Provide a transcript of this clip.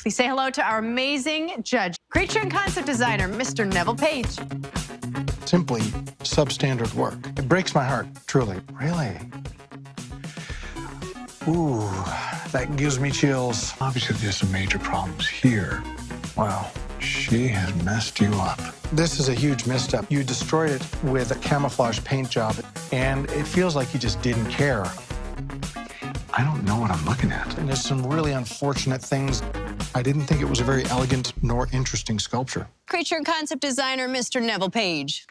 Please say hello to our amazing judge, creature and concept designer, Mr. Neville Page. Simply substandard work. It breaks my heart, truly. Really? Ooh, that gives me chills. Obviously, there's some major problems here. Wow, she has messed you up. This is a huge misstep. You destroyed it with a camouflage paint job, and it feels like you just didn't care. I don't know what I'm looking at. And there's some really unfortunate things. I didn't think it was a very elegant nor interesting sculpture. Creature and concept designer, Mr. Neville Page.